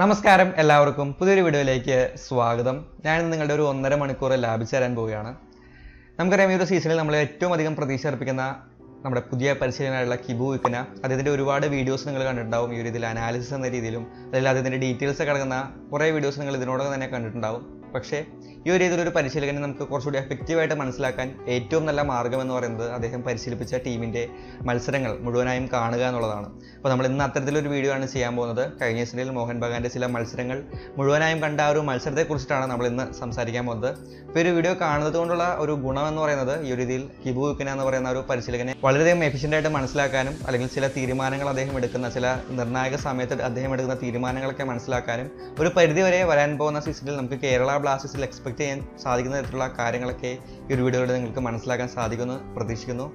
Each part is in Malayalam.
നമസ്കാരം എല്ലാവർക്കും. പുതിയൊരു വീഡിയോയിലേക്ക് സ്വാഗതം. ഞാൻ നിങ്ങളുടെ ഒരു ഒന്നര മണിക്കൂർ ലാഭിച്ചു തരാൻ പോവുകയാണ്. നമുക്കറിയാം ഈ ഒരു സീസണിൽ നമ്മൾ ഏറ്റവും അധികം പ്രതീക്ഷ അർപ്പിക്കുന്ന നമ്മുടെ പുതിയ പരിശീലനമായിട്ടുള്ള കിബു വിക്കന അദ്ദേഹത്തിന്റെ ഒരുപാട് വീഡിയോസ് നിങ്ങൾ കണ്ടിട്ടുണ്ടാവും. ഈ ഒരു ഇതിൽ അനാലിസിസ് എന്ന രീതിയിലും അല്ലെങ്കിൽ അദ്ദേഹത്തിന്റെ ഡീറ്റെയിൽസ് കിടക്കുന്ന കുറേ വീഡിയോസ് നിങ്ങൾ ഇതിനോടൊപ്പം തന്നെ കണ്ടിട്ടുണ്ടാവും. പക്ഷേ ഈ ഒരു രീതിയിലൊരു പരിശീലകനെ നമുക്ക് കുറച്ചുകൂടി എഫക്റ്റീവായിട്ട് മനസ്സിലാക്കാൻ ഏറ്റവും നല്ല മാർഗം എന്ന് പറയുന്നത് അദ്ദേഹം പരിശീലിപ്പിച്ച ടീമിന്റെ മത്സരങ്ങൾ മുഴുവനായും കാണുക എന്നുള്ളതാണ്. അപ്പോൾ നമ്മൾ ഇന്ന് അത്തരത്തിലൊരു വീഡിയോ ആണ് ചെയ്യാൻ പോകുന്നത്. കഴിഞ്ഞ സീസണിൽ മോഹൻ ബഗാന്റെ ചില മത്സരങ്ങൾ മുഴുവനായും കണ്ട ആ ഒരു മത്സരത്തെക്കുറിച്ചിട്ടാണ് നമ്മൾ ഇന്ന് സംസാരിക്കാൻ പോകുന്നത്. ഇപ്പോൾ ഒരു വീഡിയോ കാണുന്നത് കൊണ്ടുള്ള ഒരു ഗുണം എന്ന് പറയുന്നത് ഈ ഒരു രീതിയിൽ കിബു വിക്കന എന്ന് പറയുന്ന ഒരു പരിശീലകനെ വളരെയധികം എഫിഷ്യന്റ് ആയിട്ട് മനസ്സിലാക്കാനും അല്ലെങ്കിൽ ചില തീരുമാനങ്ങൾ അദ്ദേഹം എടുക്കുന്ന ചില നിർണായക സമയത്ത് അദ്ദേഹം എടുക്കുന്ന തീരുമാനങ്ങളൊക്കെ മനസ്സിലാക്കാനും ഒരു പരിധിവരെ വരാൻ പോകുന്ന സീസണിൽ നമുക്ക് കേരള ബ്ലാസ്റ്റേഴ്സിൽ എക്സ്പെക്ട് ചെയ്യാൻ സാധിക്കുന്ന തരത്തിലുള്ള കാര്യങ്ങളൊക്കെ ഈ ഒരു വീഡിയോയിലൂടെ നിങ്ങൾക്ക് മനസ്സിലാക്കാൻ സാധിക്കുമെന്ന് പ്രതീക്ഷിക്കുന്നു.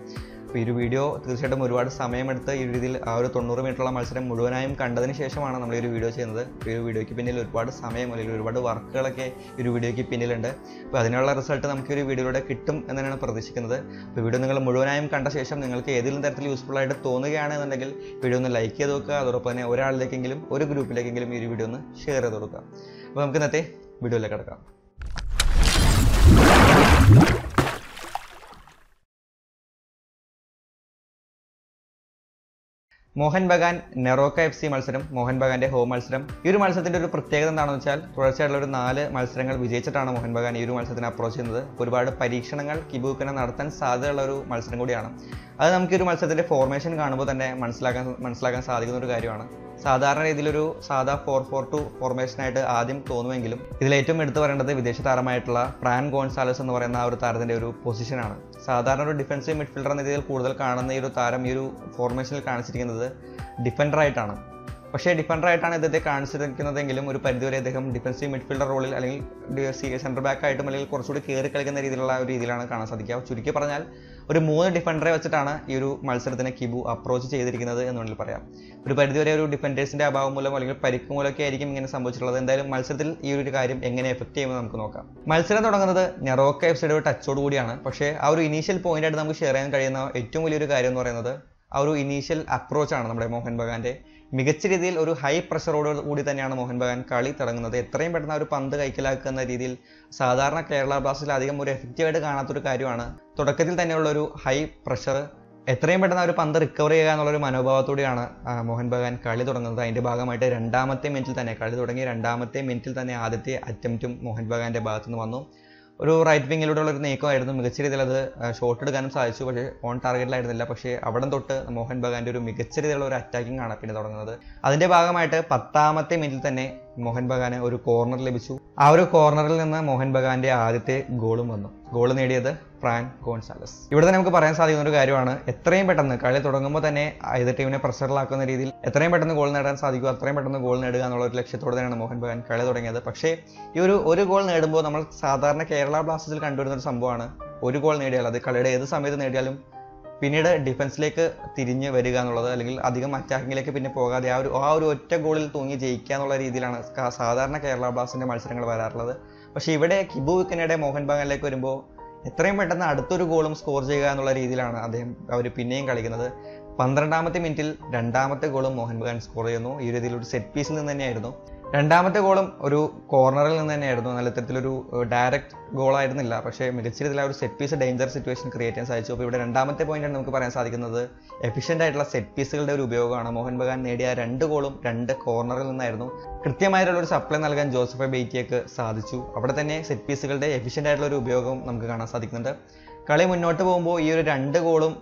അപ്പോൾ ഈ ഒരു വീഡിയോ തീർച്ചയായിട്ടും ഒരുപാട് സമയമെടുത്ത് ഈ രീതിയിൽ ആ ഒരു തൊണ്ണൂറ് മിനിറ്റുള്ള മത്സരം മുഴുവനായും കണ്ടതിന് ശേഷമാണ് നമ്മൾ ഈ ഒരു വീഡിയോ ചെയ്യുന്നത്. ഈ ഒരു വീഡിയോയ്ക്ക് പിന്നിൽ ഒരുപാട് സമയം അല്ലെങ്കിൽ ഒരുപാട് വർക്കുകളൊക്കെ ഈ ഒരു വീഡിയോയ്ക്ക് പിന്നിലുണ്ട്. അപ്പോൾ അതിനുള്ള റിസൾട്ട് നമുക്ക് ഈ ഒരു വീഡിയോയിലൂടെ കിട്ടും എന്നാണ് പ്രതീക്ഷിക്കുന്നത്. അപ്പോൾ വീഡിയോ നിങ്ങൾ മുഴുവനായും കണ്ട ശേഷം നിങ്ങൾക്ക് ഏതെങ്കിലും തരത്തിൽ യൂസ്ഫുൾ ആയിട്ട് തോന്നുകയാണ് എന്നുണ്ടെങ്കിൽ വീഡിയോ ഒന്ന് ലൈക്ക് ചെയ്ത് നോക്കുക. അതോടൊപ്പം തന്നെ ഒരാളിലേക്കെങ്കിലും ഒരു ഗ്രൂപ്പിലേക്കെങ്കിലും ഈ ഒരു വീഡിയോ ഒന്ന് ഷെയർ ചെയ്ത് കൊടുക്കുക. അപ്പോൾ നമുക്ക് ഇന്നത്തെ വീഡിയോയിലേക്ക് കിടക്കാം. മോഹൻ ബഗാൻ നെറോക്ക എഫ് സി മത്സരം മോഹൻ ബഗാന്റെ ഹോം മത്സരം. ഈ ഒരു മത്സരത്തിന്റെ ഒരു പ്രത്യേകത എന്താണെന്ന് വെച്ചാൽ തുടർച്ചയായിട്ടുള്ള ഒരു നാല് മത്സരങ്ങൾ വിജയിച്ചിട്ടാണ് മോഹൻ ബഗാൻ ഈ ഒരു മത്സരത്തിന് അപ്രോച്ച് ചെയ്യുന്നത്. ഒരുപാട് പരീക്ഷണങ്ങൾ കിബൂക്കിനെ നടത്താൻ സാധ്യതയുള്ള ഒരു മത്സരം കൂടിയാണ്. അത് നമുക്ക് ഒരു മത്സരത്തിന്റെ ഫോർമേഷൻ കാണുമ്പോൾ തന്നെ മനസ്സിലാക്കാൻ മനസ്സിലാക്കാൻ സാധിക്കുന്ന ഒരു കാര്യമാണ്. സാധാരണ രീതിയിലൊരു സാധാ ഫോർ ഫോർ ടു ഫോർമേഷനായിട്ട് ആദ്യം തോന്നുമെങ്കിലും ഇതിൽ ഏറ്റവും എടുത്തു പറയേണ്ടത് വിദേശ താരമായിട്ടുള്ള ഫ്രാൻ ഗോൺസാലസ് എന്ന് പറയുന്ന ആ ഒരു താരത്തിന്റെ ഒരു പൊസിഷനാണ് സാധാരണ ഒരു ഡിഫൻസീവ് മിഡ്ഫീൽഡർ എന്ന രീതിയിൽ കൂടുതൽ കാണുന്ന ഈ ഒരു താരം ഈ ഒരു ഫോർമേഷനിൽ കാണിച്ചിരിക്കുന്നത് ഡിഫൻഡർ ആയിട്ടാണ്. പക്ഷേ ഡിഫൻഡറായിട്ടാണ് ഇദ്ദേഹത്തെ കാണിച്ചിരിക്കുന്നതെങ്കിലും ഒരു പരിധിവരെ അദ്ദേഹം ഡിഫൻസീവ് മിഡ്ഫീൽഡർ റോളിൽ അല്ലെങ്കിൽ സെന്റർ ബാക്ക് ആയിട്ടും അല്ലെങ്കിൽ കുറച്ചുകൂടി കയറി കളിക്കുന്ന രീതിയിലുള്ള ഒരു രീതിയിലാണ് കാണാൻ സാധിക്കുക. ചുരുക്കി പറഞ്ഞാൽ ഒരു മൂന്ന് ഡിഫൻഡറെ വെച്ചിട്ടാണ് ഈ ഒരു മത്സരത്തിനെ കിബു അപ്രോച്ച് ചെയ്തിരിക്കുന്നത് എന്ന് വേണമെങ്കിൽ പറയാം. ഒരു പരിധിവരെ ഒരു ഡിഫൻഡേഴ്സിന്റെ അഭാവം മൂലം അല്ലെങ്കിൽ പരിക്ക് മൂലമൊക്കെ ആയിരിക്കും ഇങ്ങനെ സംഭവിച്ചിട്ടുള്ളത്. എന്തായാലും മത്സരത്തിൽ ഈ ഒരു കാര്യം എങ്ങനെ എഫക്ട് ചെയ്യുമെന്ന് നമുക്ക് നോക്കാം. മത്സരം തുടങ്ങുന്നത് നെറോക്ക എഫ് ഒരു ടച്ചോട് കൂടിയാണ്. പക്ഷേ ആ ഒരു ഇനീഷ്യൽ പോയിന്റ് ആയിട്ട് നമുക്ക് ഷെയർ ചെയ്യാൻ കഴിയുന്ന ഏറ്റവും വലിയൊരു കാര്യം എന്ന് പറയുന്നത് ആ ഒരു ഇനീഷ്യൽ അപ്രോച്ചാണ് നമ്മുടെ മോഹൻ ബഗാന്റെ മികച്ച രീതിയിൽ ഒരു ഹൈ പ്രഷറോട് കൂടി തന്നെയാണ് മോഹൻ ബഗാൻ കളി തുടങ്ങുന്നത്. എത്രയും പെട്ടെന്ന് ഒരു പന്ത് കൈക്കലാക്കുന്ന രീതിയിൽ സാധാരണ കേരള ബ്ലാസ്റ്റേഴ്സിൽ അധികം ഒരു എഫക്റ്റീവായിട്ട് കാണാത്തൊരു കാര്യമാണ്. തുടക്കത്തിൽ തന്നെയുള്ള ഒരു ഹൈ പ്രഷർ എത്രയും പെട്ടെന്ന് ഒരു പന്ത് റിക്കവർ ചെയ്യുക എന്നുള്ളൊരു മനോഭാവത്തോടെയാണ് മോഹൻ ബഗാൻ കളി തുടങ്ങുന്നത്. അതിന്റെ ഭാഗമായിട്ട് രണ്ടാമത്തെ മിനിറ്റിൽ തന്നെ കളി തുടങ്ങി രണ്ടാമത്തെ മിനിറ്റിൽ തന്നെ ആദ്യത്തെ അറ്റംപ്റ്റും മോഹൻ ബഗാന്റെ ഭാഗത്തു നിന്ന് വന്നു. ഒരു റൈറ്റ് വിങ്ങിലൂടെയുള്ള ഒരു നീക്കമായിരുന്നു. മികച്ച രീതിയിൽ അത് ഷോട്ട് എടുക്കാനും സാധിച്ചു. പക്ഷേ ഓൺ ടാർഗറ്റിലായിരുന്നില്ല പക്ഷേ അവിടം തൊട്ട് മോഹൻ ബഗാന്റെ ഒരു മികച്ച രീതിയിലുള്ള ഒരു അറ്റാക്കിംഗ് ആണ് പിന്നെ തുടങ്ങുന്നത്. അതിന്റെ ഭാഗമായിട്ട് പത്താമത്തെ മിനിറ്റിൽ തന്നെ മോഹൻ ബഗാന് ഒരു കോർണർ ലഭിച്ചു. ആ ഒരു കോർണറിൽ നിന്ന് മോഹൻ ബഗാന്റെ ആദ്യത്തെ ഗോളും വന്നു. ഗോൾ നേടിയത് ഫ്രാൻ ഗോൺസാലസ്. ഇവിടെ തന്നെ നമുക്ക് പറയാൻ സാധിക്കുന്ന ഒരു കാര്യമാണ് എത്രയും പെട്ടെന്ന് കളി തുടങ്ങുമ്പോൾ തന്നെ എതിർ ടീമിനെ പ്രഷറിലാക്കുന്ന രീതിയിൽ എത്രയും പെട്ടെന്ന് ഗോൾ നേടാൻ സാധിക്കും അത്രയും പെട്ടെന്ന് ഗോൾ നേടുക എന്നുള്ള ഒരു ലക്ഷ്യത്തോടെ തന്നെയാണ് മോഹൻ ബഗാൻ കളി തുടങ്ങിയത്. പക്ഷേ ഈ ഒരു ഒരു ഗോൾ നേടുമ്പോൾ നമ്മൾ സാധാരണ കേരള ബ്ലാസ്റ്റേഴ്സിൽ കണ്ടുവരുന്ന ഒരു സംഭവമാണ് ഒരു ഗോൾ നേടിയാൽ അത് കളിയുടെ ഏത് സമയത്ത് നേടിയാലും പിന്നീട് ഡിഫൻസിലേക്ക് തിരിഞ്ഞ് വരിക എന്നുള്ളത് അല്ലെങ്കിൽ അധികം അറ്റാക്കിങ്ങിലേക്ക് പിന്നെ പോകാതെ ആ ഒരു ആ ഒരു ഒറ്റ ഗോളിൽ തൂങ്ങി ജയിക്കുക എന്നുള്ള രീതിയിലാണ് സാധാരണ കേരള ബ്ലാസ്റ്റിന്റെ മത്സരങ്ങൾ വരാറുള്ളത്. പക്ഷേ ഇവിടെ കിബു വിക്കനയുടെ മോഹൻ ബഗാനിലേക്ക് വരുമ്പോൾ എത്രയും പെട്ടെന്ന് അടുത്തൊരു ഗോളും സ്കോർ ചെയ്യുക എന്നുള്ള രീതിയിലാണ് അദ്ദേഹം അവർ പിന്നെയും കളിക്കുന്നത്. പന്ത്രണ്ടാമത്തെ മിനിറ്റിൽ രണ്ടാമത്തെ ഗോളും മോഹൻ ബഗാൻ സ്കോർ ചെയ്യുന്നു. ഈ രീതിയിൽ ഒരു സെറ്റ് പീസിൽ നിന്ന് തന്നെയായിരുന്നു. രണ്ടാമത്തെ ഗോളും ഒരു കോർണറിൽ നിന്ന് തന്നെയായിരുന്നു. നല്ല ഇത്തരത്തിലൊരു ഡയറക്റ്റ് ഗോൾ ആയിരുന്നില്ല പക്ഷേ മികച്ച രീതിയിൽ ആ ഒരു set piece danger situation create ചെയ്യാൻ സാധിച്ചു. അപ്പോൾ ഇവിടെ രണ്ടാമത്തെ പോയിന്റാണ് നമുക്ക് പറയാൻ സാധിക്കുന്നത്. എഫിഷ്യന്റ് ആയിട്ടുള്ള സെറ്റ് പീസുകളുടെ ഒരു ഉപയോഗമാണ്. മോഹൻ ബഗാൻ നേടിയ രണ്ട് ഗോളും രണ്ട് കോർണറിൽ നിന്നായിരുന്നു. കൃത്യമായിട്ടുള്ള ഒരു സപ്ലൈ നൽകാൻ ജോസഫ് ബെയ്റ്റിയക്ക് സാധിച്ചു. അവിടെ തന്നെ സെറ്റ് പീസുകളുടെ എഫിഷ്യന്റ് ആയിട്ടുള്ള ഒരു ഉപയോഗം നമുക്ക് കാണാൻ സാധിക്കുന്നുണ്ട്. കളി മുന്നോട്ട് പോകുമ്പോൾ ഈ ഒരു രണ്ട് ഗോളും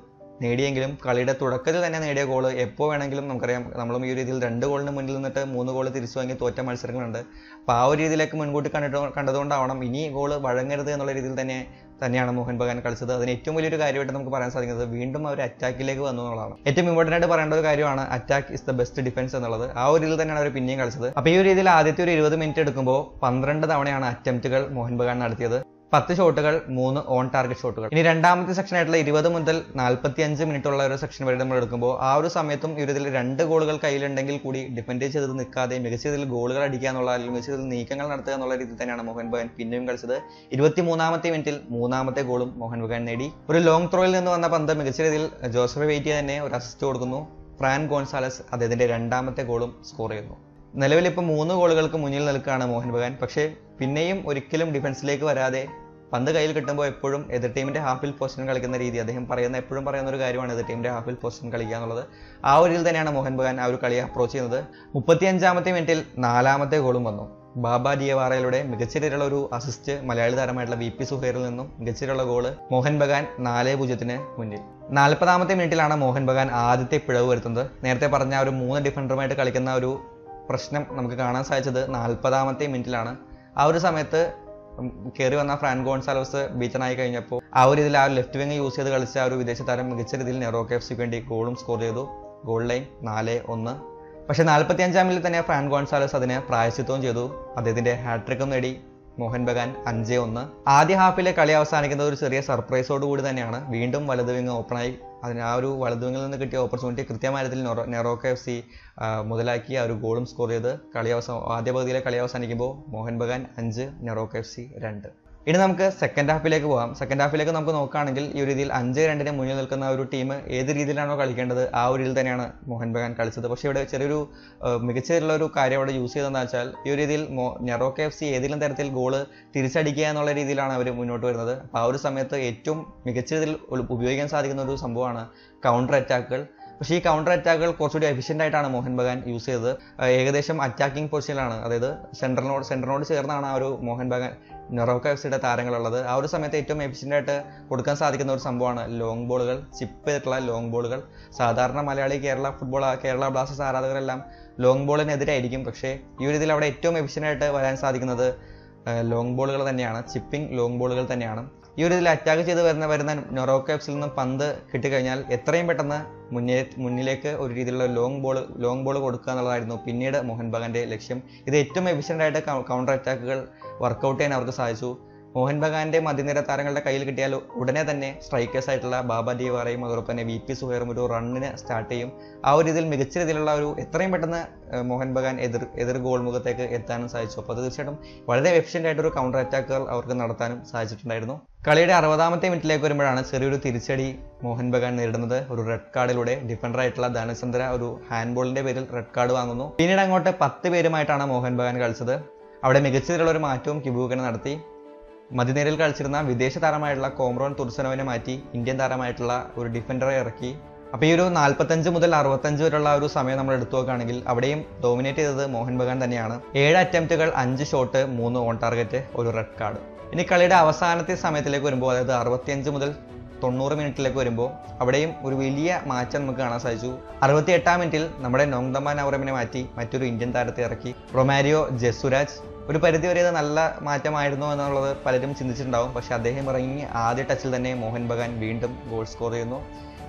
നേടിയെങ്കിലും കളിയുടെ തുടക്കത്തിൽ തന്നെ നേടിയ ഗോൾ എപ്പോൾ വേണമെങ്കിലും നമുക്കറിയാം. നമ്മളും ഈ രീതിയിൽ രണ്ട് ഗോളിന് മുന്നിൽ നിന്നിട്ട് മൂന്ന് ഗോൾ തിരിച്ചു വാങ്ങി തോറ്റ മത്സരങ്ങളുണ്ട്. അപ്പോൾ ആ ഒരു രീതിയിലേക്ക് മുൻകൂട്ടി കണ്ടിട്ട് കണ്ടതുകൊണ്ടാവണം ഇനി ഗോൾ വഴങ്ങരുത് എന്നുള്ള രീതിയിൽ തന്നെ തന്നെയാണ് മോഹൻ ബഗാൻ കളിച്ചത്. അതിന് ഏറ്റവും വലിയൊരു കാര്യമായിട്ട് നമുക്ക് പറയാൻ സാധിക്കുന്നത് വീണ്ടും അവർ അറ്റാക്കിലേക്ക് വന്നു എന്നുള്ളതാണ്. ഏറ്റവും ഇമ്പോർട്ടന്റ് ആയിട്ട് പറയേണ്ട ഒരു കാര്യമാണ് attack is the best defence എന്നുള്ളത്. ആ ഒരു രീതിയിൽ തന്നെയാണ് അവർ പിന്നെയും കളിച്ചത്. അപ്പോൾ ഈ ഒരു രീതിയിൽ ആദ്യത്തെ ഒരു ഇരുപത് മിനിറ്റ് എടുക്കുമ്പോൾ പന്ത്രണ്ട് തവണയാണ് അറ്റംപ്റ്റുകൾ മോഹൻ ബഗാൻ നടത്തിയത്. പത്ത് ഷോട്ടുകൾ മൂന്ന് ഓൺ ടാർഗറ്റ് ഷോട്ടുകൾ. ഇനി രണ്ടാമത്തെ സെക്ഷൻ ആയിട്ടുള്ള ഇരുപത് മുതൽ നാൽപ്പത്തി അഞ്ച് മിനിറ്റ് ഉള്ള ഒരു സെക്ഷൻ വരെ നമ്മൾ എടുക്കുമ്പോൾ ആ ഒരു സമയത്തും ഇവരിതിൽ രണ്ട് ഗോളുകൾ കയ്യിലുണ്ടെങ്കിൽ കൂടി ഡിപ്പെൻഡ് ചെയ്ത് നിൽക്കാതെ മികച്ച രീതിയിൽ ഗോളുകൾ അടിക്കുക എന്നുള്ള അല്ലെങ്കിൽ മികച്ച രീതിയിൽ നീക്കങ്ങൾ നടത്തുക എന്നുള്ള രീതിയിൽ തന്നെയാണ് മോഹൻ ബഗാൻ പിന്നെയും കളിച്ചത്. ഇരുപത്തി മൂന്നാമത്തെ മിനിറ്റിൽ മൂന്നാമത്തെ ഗോളും മോഹൻ ബഗാൻ നേടി. ഒരു ലോങ് ത്രോയിൽ നിന്ന് വന്ന പന്ത് മികച്ച രീതിയിൽ ജോസഫ് വെയിറ്റ് തന്നെ ഒരു അസിസ്റ്റ് കൊടുക്കുന്നു. ഫ്രാൻ ഗോൺസാലസ് അദ്ദേഹത്തിന്റെ രണ്ടാമത്തെ ഗോളും സ്കോർ ചെയ്യുന്നു. നിലവിൽ ഇപ്പോൾ മൂന്ന് ഗോളുകൾക്ക് മുന്നിൽ നിൽക്കുകയാണ് മോഹൻ ബഗാൻ. പക്ഷേ പിന്നെയും ഒരിക്കലും ഡിഫൻസിലേക്ക് വരാതെ പന്ത് കയ്യിൽ കിട്ടുമ്പോൾ എപ്പോഴും എതിർ ടീമിന്റെ ഹാഫിൽ പൊസിഷൻ കളിക്കുന്ന രീതി അദ്ദേഹം പറയുന്ന എപ്പോഴും പറയുന്ന ഒരു കാര്യമാണ് എതിർ ടീമിന്റെ ഹാഫിൽ പൊസിഷൻ കളിക്കുക എന്നുള്ളത്. ആ ഒരു രീതിയിൽ തന്നെയാണ് മോഹൻ ബഗാൻ ആ ഒരു കളി അപ്രോച്ച് ചെയ്യുന്നത്. മുപ്പത്തിയഞ്ചാമത്തെ മിനിറ്റിൽ നാലാമത്തെ ഗോളും വന്നു. ബാബ ഡിയവാറയിലൂടെ മികച്ച രീതിയിലുള്ള ഒരു അസിസ്റ്റ് മലയാളി താരമായിട്ടുള്ള വി പി സുഹൈറിൽ നിന്നും മികച്ച രീതിയിലുള്ള ഗോൾ മോഹൻ ബഗാൻ നാല് പൂജ്യത്തിന് മുന്നിൽ. നാൽപ്പതാമത്തെ മിനിറ്റിലാണ് മോഹൻ ബഗാൻ ആദ്യത്തെ പിഴവ് വരുത്തുന്നത്. നേരത്തെ പറഞ്ഞ ഒരു മൂന്ന് ഡിഫൻഡറുമായിട്ട് കളിക്കുന്ന ഒരു പ്രശ്നം നമുക്ക് കാണാൻ സാധിച്ചത് നാൽപ്പതാമത്തെ മിനിറ്റിലാണ് ആ ഒരു സമയത്ത് കയറി വന്ന ഫ്രാൻ ഗോൺസാലോസ് ബീച്ചനായി കഴിഞ്ഞപ്പോൾ ആ ഒരു ഇതിൽ ആ ലെഫ്റ്റ് വിങ് യൂസ് ചെയ്ത് കളിച്ച ആ ഒരു വിദേശ താരം മികച്ച രീതിയിൽ നെറോക്ക് എഫ് സിക്ക് വേണ്ടി ഗോളും സ്കോർ ചെയ്തു. ഗോൾ ലൈൻ നാല് ഒന്ന്. പക്ഷേ നാൽപ്പത്തി അഞ്ചാം മിനിറ്റിൽ തന്നെ ഫ്രാൻ ഗോൺസാലോസ് അതിനെ പ്രായശ്ചിത്വം ചെയ്തു. അദ്ദേഹത്തിന്റെ ഹാട്രിക്കും നേടി. മോഹൻ ബഗാൻ അഞ്ച് ഒന്ന്. ആദ്യ ഹാഫിലെ കളി അവസാനിക്കുന്നത് ഒരു ചെറിയ സർപ്രൈസോട് കൂടി തന്നെയാണ്. വീണ്ടും വലത് വിങ് ഓപ്പണായി അതിന് ആ ഒരു വലത് വിങ്ങിൽ നിന്ന് കിട്ടിയ ഓപ്പർച്യൂണിറ്റി കൃത്യമായ രീതിയിൽ നെറോ നെറോക്ക എഫ് സി മുതലാക്കി ആ ഒരു ഗോളും സ്കോർ ചെയ്ത് കളി അവസാന ആദ്യ പകുതിയിലെ കളി അവസാനിക്കുമ്പോൾ മോഹൻ ബഗാൻ അഞ്ച് നെറോക്ക എഫ് സി രണ്ട്. ഇനി നമുക്ക് സെക്കൻഡ് ഹാഫിലേക്ക് പോകാം. സെക്കൻഡ് ഹാഫിലേക്ക് നമുക്ക് നോക്കുകയാണെങ്കിൽ ഈ ഒരു രീതിയിൽ അഞ്ച് രണ്ടിന് മുന്നിൽ നിൽക്കുന്ന ഒരു ടീം ഏത് രീതിയിലാണോ കളിക്കേണ്ടത് ആ ഒരു രീതിയിൽ തന്നെയാണ് മോഹൻ ബഗാൻ കളിച്ചത്. പക്ഷേ ഇവിടെ ചെറിയൊരു ആ, മികച്ച ഒരു കാര്യം അവിടെ യൂസ് ചെയ്തതെന്ന് വെച്ചാൽ ഈ ഒരു രീതിയിൽ മോ നെറോക്ക് എഫ് സി ഏതെങ്കിലും തരത്തിൽ ഗോൾ തിരിച്ചടിക്കുക എന്നുള്ള രീതിയിലാണ് അവർ മുന്നോട്ട് വരുന്നത്. അപ്പോൾ ആ ഒരു സമയത്ത് ഏറ്റവും മികച്ച രീതിയിൽ ഉപയോഗിക്കാൻ സാധിക്കുന്ന ഒരു സംഭവമാണ് കൗണ്ടർ അറ്റാക്കുകൾ പക്ഷേ ഈ കൗണ്ടർ അറ്റാക്കുകൾ കുറച്ചുകൂടി എഫിഷ്യന്റ് ആയിട്ടാണ് മോഹൻ ബഗാൻ യൂസ് ചെയ്തത്. ഏകദേശം അറ്റാക്കിംഗ് പൊസിഷനിലാണ് അതായത് സെൻട്രലിനോട് സെൻട്രലിനോട് ചേർന്നാണ് ആ ഒരു മോഹൻ ബഗാൻ നെറോക്ക എഫ് സിയുടെ താരങ്ങളുള്ളത്. ആ ഒരു സമയത്ത് ഏറ്റവും എഫിഷ്യന്റ് ആയിട്ട് കൊടുക്കാൻ സാധിക്കുന്ന ഒരു സംഭവമാണ് ലോങ് ബോളുകൾ ചിപ്പ് ചെയ്തിട്ടുള്ള ലോങ് ബോളുകൾ സാധാരണ മലയാളി കേരള ഫുട്ബോൾ കേരള ബ്ലാസ്റ്റേഴ്സ് ആരാധകരെല്ലാം ലോങ് ബോളിനെതിരായിരിക്കും പക്ഷേ ഈ ഒരു ഇതിൽ അവിടെ ഏറ്റവും എഫിഷ്യന്റ് ആയിട്ട് വരാൻ സാധിക്കുന്നത് ലോങ് ബോളുകൾ തന്നെയാണ്. ചിപ്പിംഗ് ലോങ് ബോളുകൾ തന്നെയാണ്. ഈ ഒരു ഇതിൽ അറ്റാക്ക് ചെയ്ത് വരുന്ന വരുന്ന നൊറോക്കോ എഫ്സിൽ നിന്ന് പന്ത് കിട്ടിക്കഴിഞ്ഞാൽ എത്രയും പെട്ടെന്ന് മുന്നേ മുന്നിലേക്ക് ഒരു രീതിയിലുള്ള ലോങ് ബോൾ ലോങ് ബോൾ കൊടുക്കുക എന്നുള്ളതായിരുന്നു പിന്നീട് മോഹൻ ബഗാന്റെ ലക്ഷ്യം. ഇത് ഏറ്റവും എഫിഷ്യന്റ് ആയിട്ട് കൗണ്ടർ അറ്റാക്കുകൾ വർക്കൗട്ട് ചെയ്യാൻ അവർക്ക് സാധിച്ചു. മോഹൻ ബഗാന്റെ മധ്യനിര താരങ്ങളുടെ കയ്യിൽ കിട്ടിയാൽ ഉടനെ തന്നെ സ്ട്രൈക്കേഴ്സ് ആയിട്ടുള്ള ബാബ ഡിവാറയും അതോടൊപ്പം തന്നെ വി പി സുഹേറും ഒരു റണ്ണിന് സ്റ്റാർട്ട് ചെയ്യും. ആ ഒരു ഇതിൽ മികച്ച രീതിയിലുള്ള ഒരു എത്രയും പെട്ടെന്ന് മോഹൻ ബഗാൻ എതിർ എതിർ ഗോൾ മുഖത്തേക്ക് എത്താനും സാധിച്ചു. അപ്പോൾ അത് തീർച്ചയായിട്ടും വളരെ എഫിഷ്യന്റ് ആയിട്ടൊരു കൗണ്ടർ അറ്റാക്കുകൾ അവർക്ക് നടത്താനും സാധിച്ചിട്ടുണ്ടായിരുന്നു. കളിയുടെ അറുപതാമത്തെ മിനിറ്റിലേക്ക് വരുമ്പോഴാണ് ചെറിയൊരു തിരിച്ചടി മോഹൻ ബഗാൻ നേരിടുന്നത്. ഒരു റെഡ് കാർഡിലൂടെ ഡിഫൻഡർ ആയിട്ടുള്ള ധനചന്ദ്ര ഒരു ഹാൻഡ് ബോളിന്റെ പേരിൽ റെഡ് കാർഡ് വാങ്ങുന്നു. പിന്നീട് അങ്ങോട്ട് പത്ത് പേരുമായിട്ടാണ് മോഹൻ ബഗാൻ കളിച്ചത്. അവിടെ മികച്ച രീതിയിലുള്ള ഒരു മാറ്റവും കിബുഖന നടത്തി. മധ്യനിരയിൽ കളിച്ചിരുന്ന വിദേശ താരമായിട്ടുള്ള കോംറോൺ തുർസനോവിനെ മാറ്റി ഇന്ത്യൻ താരമായിട്ടുള്ള ഒരു ഡിഫൻഡറെ ഇറക്കി. അപ്പോൾ ഈ ഒരു നാൽപ്പത്തഞ്ച് മുതൽ അറുപത്തഞ്ച് വരെയുള്ള ഒരു സമയം നമ്മൾ എടുത്തു നോക്കുകയാണെങ്കിൽ അവിടെയും ഡോമിനേറ്റ് ചെയ്തത് മോഹൻ ബഗാൻ തന്നെയാണ്. ഏഴ് അറ്റംപ്റ്റുകൾ അഞ്ച് ഷോട്ട് മൂന്ന് ഓൺ ടാർഗറ്റ് ഒരു റെഡ് കാർഡ് ഇനി കളിയുടെ അവസാനത്തെ സമയത്തിലേക്ക് വരുമ്പോൾ അതായത് അറുപത്തിയഞ്ച് മുതൽ തൊണ്ണൂറ് മിനിറ്റിലേക്ക് വരുമ്പോൾ അവിടെയും ഒരു വലിയ മാറ്റം നമുക്ക് കാണാൻ സാധിച്ചു. അറുപത്തി എട്ടാം മിനിറ്റിൽ നമ്മുടെ നോങ്ദമാൻ നവറമിനെ മാറ്റി മറ്റൊരു ഇന്ത്യൻ താരത്തെ ഇറക്കി. റൊമാരിയോ ജസുരാജ് ഒരു പരിധി വരെ നല്ല മാറ്റമായിരുന്നു എന്നുള്ളത് പലരും ചിന്തിച്ചിട്ടുണ്ടാവും. പക്ഷേ അദ്ദേഹം ഇറങ്ങി ആദ്യ ടച്ചിൽ തന്നെ മോഹൻ ബഗാൻ വീണ്ടും ഗോൾ സ്കോർ ചെയ്യുന്നു.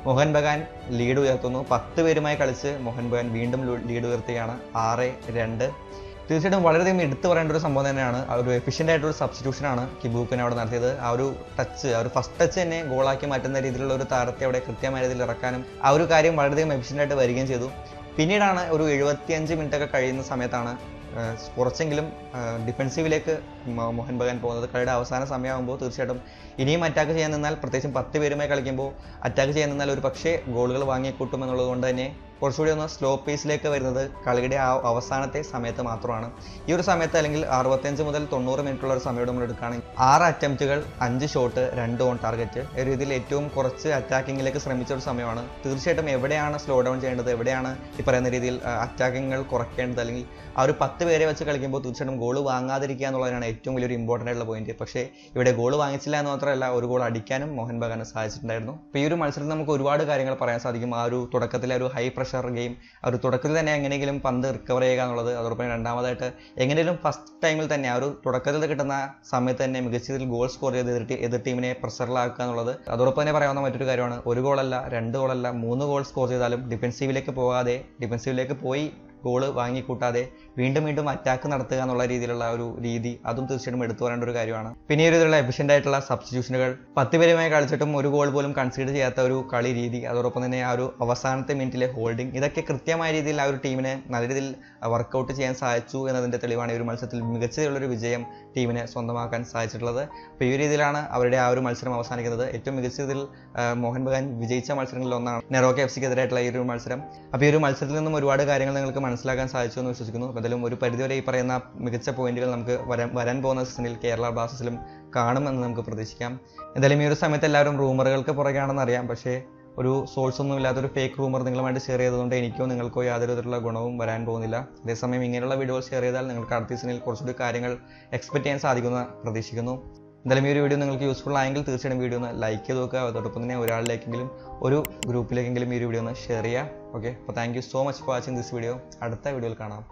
മോഹൻ ബഗാൻ ലീഡ് ഉയർത്തുന്നു. പത്ത് പേരുമായി കളിച്ച് മോഹൻ ബഗാൻ വീണ്ടും ലീഡ് ഉയർത്തുകയാണ്. ആറ് രണ്ട്. തീർച്ചയായിട്ടും വളരെയധികം എടുത്തു പറയേണ്ട ഒരു സംഭവം തന്നെയാണ്. ആ ഒരു എഫിഷ്യന്റ് ആയിട്ടൊരു സബ്സ്റ്റിറ്റ്യൂഷനാണ് കിബൂക്കൻ അവിടെ നടത്തിയത്. ആ ഒരു ടച്ച് ആ ഒരു ഫസ്റ്റ് ടച്ച് തന്നെ ഗോളാക്കി മാറ്റുന്ന രീതിയിലുള്ള ഒരു താരത്തെ അവിടെ കൃത്യമായ രീതിയിൽ ഇറക്കാനും ആ ഒരു കാര്യം വളരെയധികം എഫിഷ്യന്റ് ആയിട്ട് വരികയും ചെയ്തു. പിന്നീടാണ് ഒരു എഴുപത്തിയഞ്ച് മിനിറ്റൊക്കെ കഴിയുന്ന സമയത്താണ് കുറച്ചെങ്കിലും ഡിഫെൻസീവിലേക്ക് മോഹൻ ബഗാൻ പോകുന്നത്. കളിയുടെ അവസാന സമയമാകുമ്പോൾ തീർച്ചയായിട്ടും ഇനിയും അറ്റാക്ക് ചെയ്യാൻ നിന്നാൽ പ്രത്യേകിച്ചും പത്ത് പേരുമായി കളിക്കുമ്പോൾ അറ്റാക്ക് ചെയ്യാൻ നിന്നാൽ ഒരു പക്ഷേ ഗോളുകൾ വാങ്ങിക്കൂട്ടും എന്നുള്ളത് കൊണ്ട് തന്നെ കുറച്ചുകൂടി ഒന്ന് സ്ലോ പേസിലേക്ക് വരുന്നത് കളിയുടെ ആ അവസാനത്തെ സമയത്ത് മാത്രമാണ്. ഈ ഒരു സമയത്ത് അല്ലെങ്കിൽ അറുപത്തഞ്ച് മുതൽ തൊണ്ണൂറ് മിനിറ്റുള്ള ഒരു സമയം നമ്മൾ എടുക്കുകയാണെങ്കിൽ ആറ് അറ്റംപ്റ്റുകൾ അഞ്ച് ഷോട്ട് രണ്ട് ഓൺ ടാർഗറ്റ് ഒരു രീതിയിൽ ഏറ്റവും കുറച്ച് അറ്റാക്കിങ്ങിലേക്ക് ശ്രമിച്ച ഒരു സമയമാണ്. തീർച്ചയായിട്ടും എവിടെയാണ് സ്ലോ ഡൗൺ ചെയ്യേണ്ടത്? എവിടെയാണ് ഈ പറയുന്ന രീതിയിൽ അറ്റാക്കിങ്ങുകൾ കുറയ്ക്കേണ്ടത്? അല്ലെങ്കിൽ ആ ഒരു പത്ത് പേരെ വെച്ച് കളിക്കുമ്പോൾ തീർച്ചയായിട്ടും ഗോൾ വാങ്ങാതിരിക്കുക എന്നുള്ളതാണ് ഏറ്റവും വലിയൊരു ഇമ്പോർട്ടന്റ് ആയിട്ടുള്ള പോയിന്റ് പക്ഷേ ഇവിടെ ഗോൾ വാങ്ങിച്ചില്ല എന്ന് മാത്രമല്ല ഒരു ഗോൾ അടിക്കാനും മോഹൻ ബഗാന് സാധിച്ചിട്ടുണ്ടായിരുന്നു. അപ്പോൾ ഈ ഒരു മത്സരത്തിൽ നമുക്ക് ഒരുപാട് കാര്യങ്ങൾ പറയാൻ സാധിക്കും. ആ ഒരു തുടക്കത്തിലെ ഒരു ഹൈ പ്രഷർ ഗെയിം ആ ഒരു തുടക്കത്തിൽ തന്നെ എങ്ങനെയെങ്കിലും പന്ത് റിക്കവർ ചെയ്യുക എന്നുള്ളത് അതോടൊപ്പം രണ്ടാമതായിട്ട് എങ്ങനെയും ഫസ്റ്റ് ടൈമിൽ തന്നെ ആ ഒരു തുടക്കത്തിൽ കിട്ടുന്ന സമയത്ത് തന്നെ മികച്ച രീതിയിൽ ഗോൾ സ്കോർ ചെയ്ത് എതിർ എതിർ ടീമിനെ പ്രഷറിലാക്കുക എന്നുള്ളത് അതോടൊപ്പം തന്നെ പറയാവുന്ന മറ്റൊരു കാര്യമാണ്. ഒരു ഗോളല്ല രണ്ട് ഗോളല്ല മൂന്ന് ഗോൾ സ്കോർ ചെയ്താലും ഡിഫൻസീവിലേക്ക് പോകാതെ ഡിഫൻസീവിലേക്ക് പോയി ഗോൾ വാങ്ങിക്കൂട്ടാതെ വീണ്ടും വീണ്ടും അറ്റാക്ക് നടത്തുക എന്നുള്ള രീതിയിലുള്ള ഒരു രീതി അതും തീർച്ചയായിട്ടും എടുത്തു പറയേണ്ട ഒരു കാര്യമാണ്. പിന്നെ ഒരു ഇതിലുള്ള എഫിഷ്യന്റ് ആയിട്ടുള്ള സബ്സ്റ്റിറ്റ്യൂഷനുകൾ പത്ത് പേരുമായി കളിച്ചിട്ടും ഒരു ഗോൾ പോലും കൺസിഡർ ചെയ്യാത്ത ഒരു കളി രീതി അതോടൊപ്പം തന്നെ ആ ഒരു അവസാനത്തെ മിനിറ്റിലെ ഹോൾഡിംഗ് ഇതൊക്കെ കൃത്യമായ രീതിയിൽ ആ ഒരു ടീമിനെ നല്ല രീതിയിൽ വർക്കൗട്ട് ചെയ്യാൻ സാധിച്ചു എന്നതിന്റെ തെളിവാണ് ഈ ഒരു മത്സരത്തിൽ മികച്ചതുള്ളൊരു വിജയം ടീമിനെ സ്വന്തമാക്കാൻ സാധിച്ചിട്ടുള്ളത്. അപ്പോൾ ഈ രീതിയിലാണ് അവരുടെ ആ ഒരു മത്സരം അവസാനിക്കുന്നത്. ഏറ്റവും മികച്ച രീതിയിൽ മോഹൻ ബഗാൻ വിജയിച്ച മത്സരങ്ങളിൽ ഒന്നാണ് നെറോക്കെ എഫ് സിക്കെതിരായിട്ടുള്ള ഈ ഒരു മത്സരം. അപ്പോൾ ഈ ഒരു മത്സരത്തിൽ നിന്നും ഒരുപാട് കാര്യങ്ങൾ നിങ്ങൾക്ക് മനസ്സിലാക്കാൻ സാധിച്ചു എന്ന് വിശ്വസിക്കുന്നു എന്തായാലും ഒരു പരിധിവരെ ഈ പറയുന്ന മികച്ച പോയിന്റുകൾ നമുക്ക് വരാൻ വരാൻ പോകുന്ന സീസണിൽ കേരള ബ്ലാസ്റ്റേഴ്സിലും കാണുമെന്ന് നമുക്ക് പ്രതീക്ഷിക്കാം. എന്തായാലും ഈ ഒരു സമയത്ത് എല്ലാവരും റൂമറുകൾക്ക് പുറകെയാണെന്ന് അറിയാം. പക്ഷേ ഒരു സോഴ്സ് ഒന്നും ഇല്ലാത്തൊരു ഫേക്ക് റൂമർ നിങ്ങളുമായിട്ട് ഷെയർ ചെയ്തതുകൊണ്ട് എനിക്കോ നിങ്ങൾക്കോ യാതൊരു വിധത്തിലുള്ള ഗുണവും വരാൻ പോകുന്നില്ല. അതേസമയം ഇങ്ങനെയുള്ള വീഡിയോകൾ ഷെയർ ചെയ്താൽ നിങ്ങൾക്ക് അടുത്ത സീസണിൽ കുറച്ചുകൂടി കാര്യങ്ങൾ എക്സ്പെക്ട് ചെയ്യാൻ സാധിക്കുമെന്ന് പ്രതീക്ഷിക്കുന്നു. എന്തായാലും ഈ ഒരു വീഡിയോ നിങ്ങൾക്ക് യൂസ്ഫുൾ ആയെങ്കിൽ തീർച്ചയായും വീഡിയോ ഒന്ന് ലൈക്ക് ചെയ്ത് നോക്കുക. അതോടൊപ്പം തന്നെ ഒരാളിലേക്കെങ്കിലും ഒരു ഗ്രൂപ്പിലേക്കെങ്കിലും ഈ ഒരു വീഡിയോ ഒന്ന് ഷെയർ ചെയ്യുക. ഓക്കെ അപ്പോൾ thank you so much for watching this video അടുത്ത വീഡിയോയിൽ കാണാം.